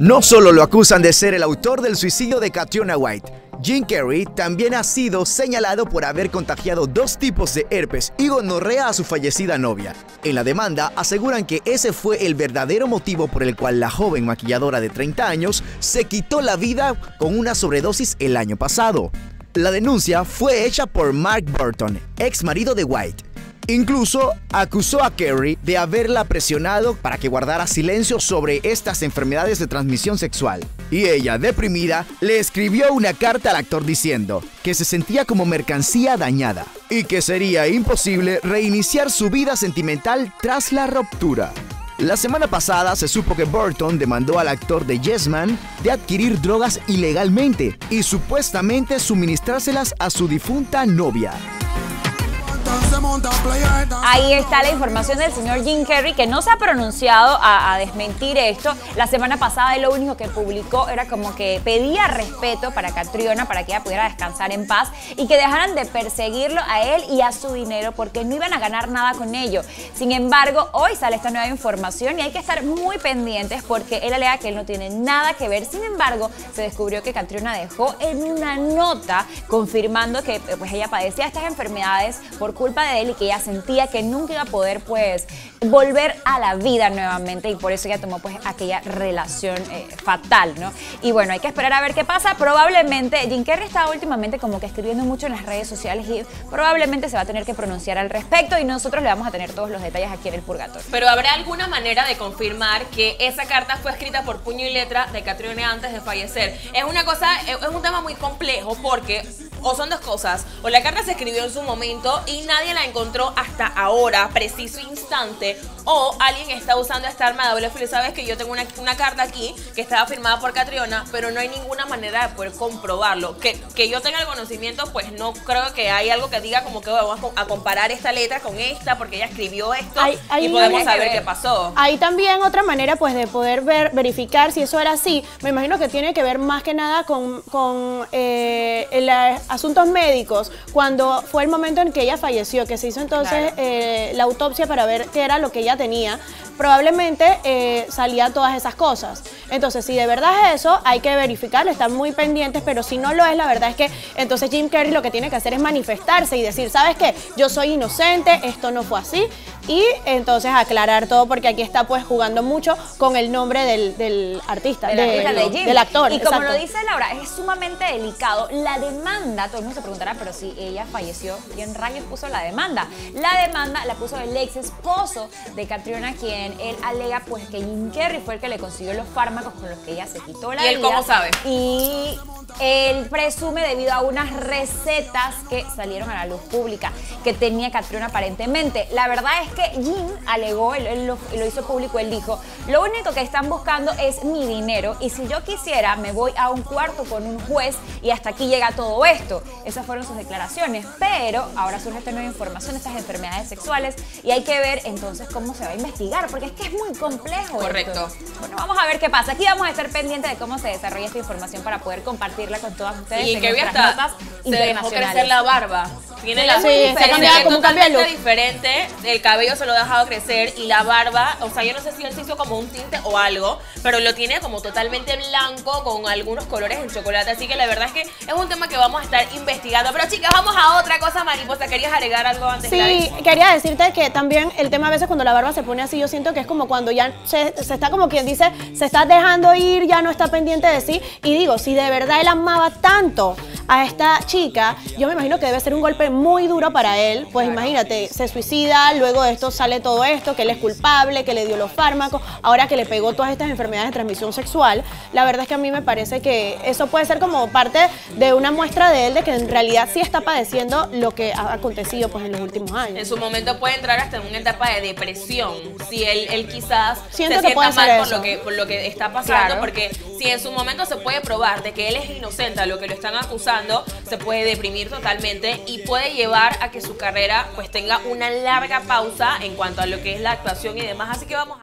No solo lo acusan de ser el autor del suicidio de Katrina White, Jim Carrey también ha sido señalado por haber contagiado dos tipos de herpes y gonorrea a su fallecida novia. En la demanda aseguran que ese fue el verdadero motivo por el cual la joven maquilladora de 30 años se quitó la vida con una sobredosis el año pasado. La denuncia fue hecha por Mark Burton, ex marido de White, Incluso acusó a Kerry de haberla presionado para que guardara silencio sobre estas enfermedades de transmisión sexual. Y ella, deprimida, le escribió una carta al actor diciendo que se sentía como mercancía dañada y que sería imposible reiniciar su vida sentimental tras la ruptura. La semana pasada se supo que Burton demandó al actor de Yes Man de adquirir drogas ilegalmente y supuestamente suministrárselas a su difunta novia. Ahí está la información del señor Jim Carrey que no se ha pronunciado a, desmentir esto. La semana pasada lo único que publicó era como que pedía respeto para Catriona para que ella pudiera descansar en paz y que dejaran de perseguirlo a él y a su dinero porque no iban a ganar nada con ello. Sin embargo, hoy sale esta nueva información y hay que estar muy pendientes porque él alega que él no tiene nada que ver. Sin embargo, se descubrió que Catriona dejó en una nota confirmando que pues, ella padecía estas enfermedades por culpa de él y que ella sentía que nunca iba a poder pues volver a la vida nuevamente y por eso ella tomó pues aquella relación eh, fatal, ¿no? Y bueno, hay que esperar a ver qué pasa. Probablemente Jim Carrey está últimamente como que escribiendo mucho en las redes sociales y probablemente se va a tener que pronunciar al respecto y nosotros le vamos a tener todos los detalles aquí en el Purgatorio. Pero ¿habrá alguna manera de confirmar que esa carta fue escrita por puño y letra de Catriona antes de fallecer? Es una cosa, es un tema muy complejo porque o son dos cosas, o la carta se escribió en su momento y nadie la encontró hasta ahora, preciso instante, o alguien está usando esta arma de doble filo. Sabes que yo tengo una, carta aquí que estaba firmada por Catriona, pero no hay ninguna manera de poder comprobarlo. Que, que yo tenga el conocimiento, pues no creo que hay algo que diga como que vamos a, comparar esta letra con esta, porque ella escribió esto y podemos saber qué pasó. Hay también otra manera pues de poder ver, verificar si eso era así. Me imagino que tiene que ver más que nada con, con eh, asuntos médicos, cuando fue el momento en que ella falleció, que se hizo entonces eh, la autopsia para ver qué era lo que ella tenía, probablemente eh, salía todas esas cosas. Entonces, si de verdad es eso, hay que verificarlo, estar muy pendientes, pero si no lo es, la verdad es que entonces Jim Carrey lo que tiene que hacer es manifestarse y decir, ¿sabes qué? Yo soy inocente, esto no fue así, y entonces aclarar todo, porque aquí está pues jugando mucho con el nombre del, artista, del actor. Y como lo dice Laura, es sumamente delicado. La demanda, todo el mundo se preguntará, pero si ella falleció, ¿quién rayos puso la demanda? La demanda la puso el ex esposo de Catriona, quien él alega pues que Jim Carrey fue el que le consiguió los fármacos con los que ella se quitó la vida. ¿Y él cómo sabe? Y él presume debido a unas recetas que salieron a la luz pública que tenía Catriona aparentemente. La verdad es que Jim alegó, él, lo, hizo público, él dijo, lo único que están buscando es mi dinero y si yo quisiera me voy a un cuarto con un juez y hasta aquí llega todo esto. Esas fueron sus declaraciones, pero ahora surge esta nueva información, estas enfermedades sexuales y hay que ver entonces cómo se va a investigar porque es que es muy complejo. Correcto. Bueno, vamos a ver qué pasa. Aquí vamos a estar pendientes de cómo se desarrolla esta información para poder compartir con todas ustedes y que hasta notas se dejó crecer la barba. Tiene la sí, se como cambia diferente, el cabello se lo ha dejado crecer y la barba, o sea, yo no sé si él se hizo como un tinte o algo, pero lo tiene como totalmente blanco con algunos colores en chocolate, así que la verdad es que es un tema que vamos a estar investigando. Pero chicas, vamos a otra cosa, mariposa, ¿querías agregar algo antes? Sí, quería decirte que también el tema a veces cuando la barba se pone así, yo siento que es como cuando ya se, se está como quien dice, se está dejando ir, ya no está pendiente de sí, y digo, si de verdad él amaba tanto a esta chica, yo me imagino que debe ser un golpe muy duro para él. Pues imagínate, se suicida, luego de esto sale todo esto, que él es culpable, que le dio los fármacos, ahora que le pegó todas estas enfermedades de transmisión sexual. La verdad es que a mí me parece que eso puede ser como parte de una muestra de él de que en realidad sí está padeciendo lo que ha acontecido pues en los últimos años. En su momento puede entrar hasta en una etapa de depresión, si él, él quizás Siento se que sienta mal por lo que, por lo que está pasando, porque si en su momento se puede probar de que él es inocente a lo que lo están acusando, se puede deprimir totalmente y puede llevar a que su carrera pues tenga una larga pausa en cuanto a lo que es la actuación y demás. Así que vamos